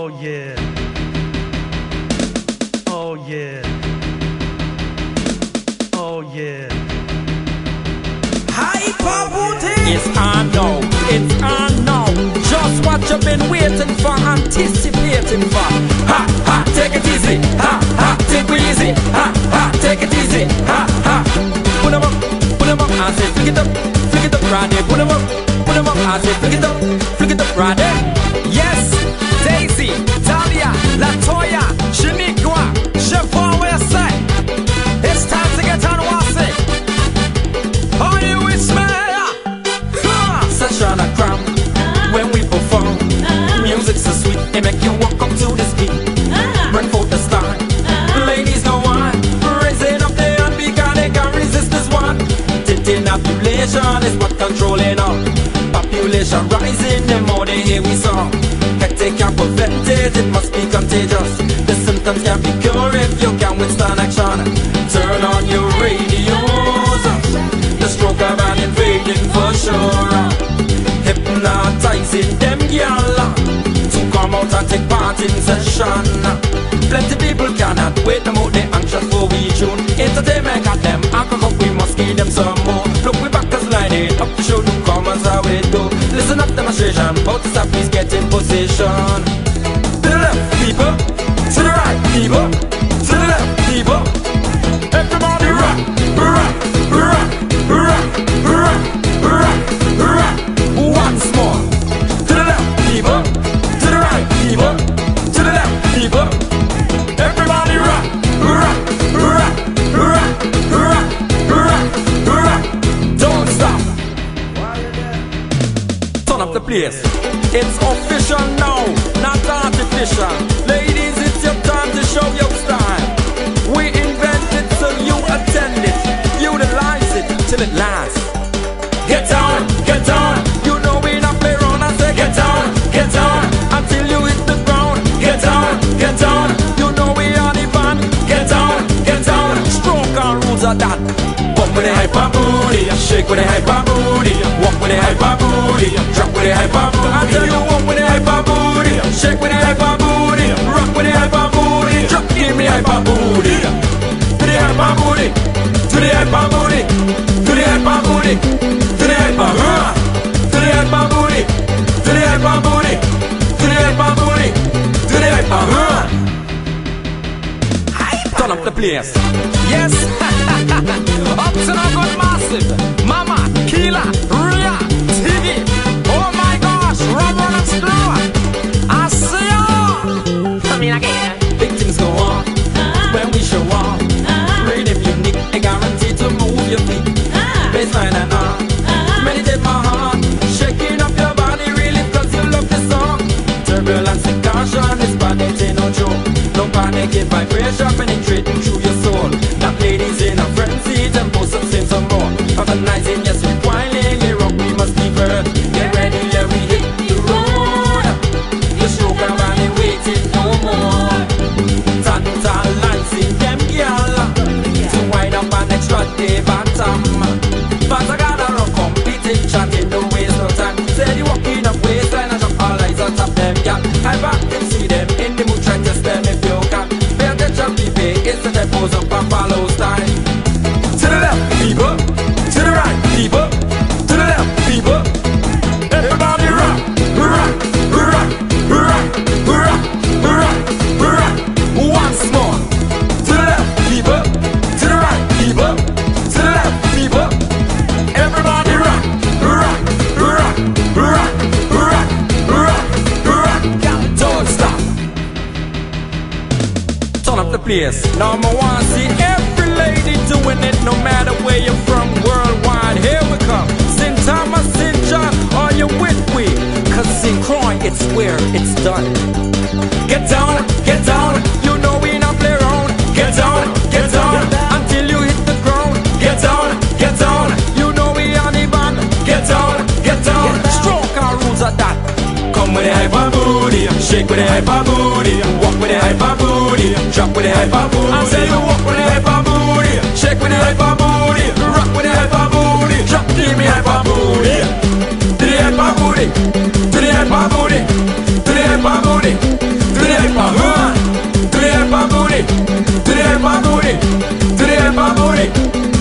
Oh yeah. Oh yeah. Oh yeah. Hyper booty. It's on now, it's on now. Just what you've been waiting for, anticipating for. Ha ha, take it easy. Ha ha, take it easy. Ha ha, take it easy. Ha ha. Put 'em up, put 'em up. I say flick it up, flick it up, right there. Put 'em up, put 'em up. I say flick it up, flick it up, right. It's time to get when we perform. Music's so sweet, it you walk up to this beat. The. Ladies, raising up can't resist this one. Population is what controlling all. Population rising, the more they hear we song. Hectic can't prevent it, it must be contagious. The symptoms can be cured if you can withstand action. Turn on your radios. The stroke of an invading for sure. Hypnotizing them gyal to come out and take part in session. Plenty people cannot wait no more, they anxious for we tune. Entertainment got them alcohol, we must give them some more. Look, we back as lining up the show, do come as how we do. Listen up, demonstration, both the stop, please get in position. Place. It's official now, not artificial. Ladies, it's your time to show your style. We invented so you attend it, utilize it till it lasts. Get on, get on. You know we not play around. I say get on, get on until you hit the ground. Get on, get on. You know we are the band. Get on, get on. Stroke and rules are that. Bump with the hyper booty, shake with the hyper booty, walk with the hyper booty, hyper booty. I tell with the booty, shake with the booty, rock with the booty, drop give me the booty, the booty, the booty, the booty, uh, booty, booty, booty, uh. Turn up the place. Yes, up to no good massive. Mama, Kila, Ria, your feet. Ah. Baseline and on. Ah. Meditate my heart. Shaking up your body really cause you love the song. Turbulence and caution, this ain't no joke. No panic vibration penetrating Turn up the place. I wanna see every lady doing it, no matter where you're from, worldwide. Here we come. St. Thomas, St. John, are you with me? Cause St. Croix, it's where it's done. Get down, get down, with a hyper booty, walk with a hyper booty, drop with a hyper booty. I say you walk with a hyper booty, shake with a hyper booty, rock with a hyper booty, drop give me hyper booty. To the hyper booty, to the hyper booty, to the hyper booty, to the hyper booty, to the hyper booty, to the hyper booty, to the hyper booty,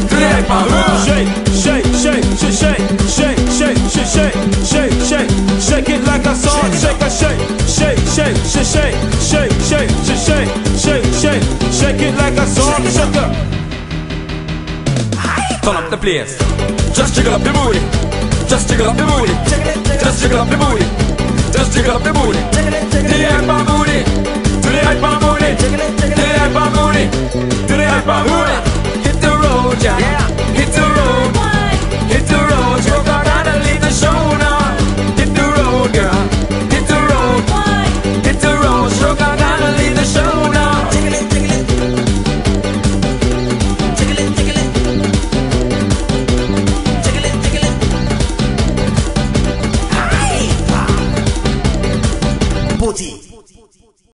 to the hyper booty. shake, shake, shake, shake, shake, shake, shake, shake it like a salt shaker. Turn up the place. Just jiggle up your booty. Just jiggle up your booty. Just